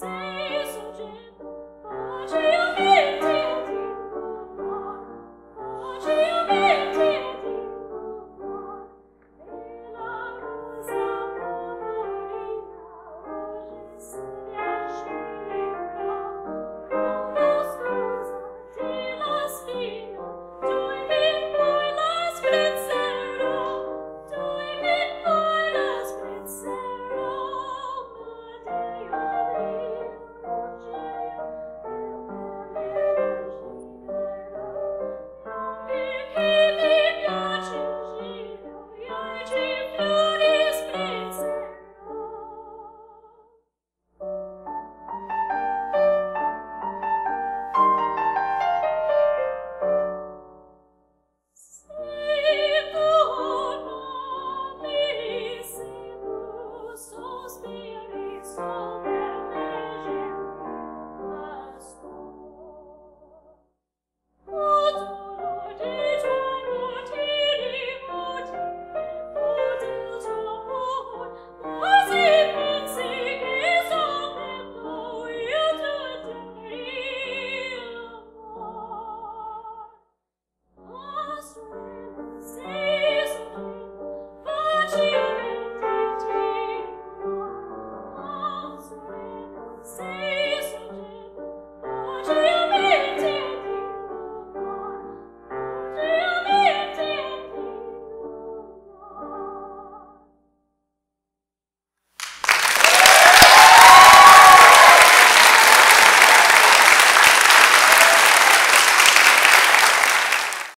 Say